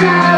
Yeah.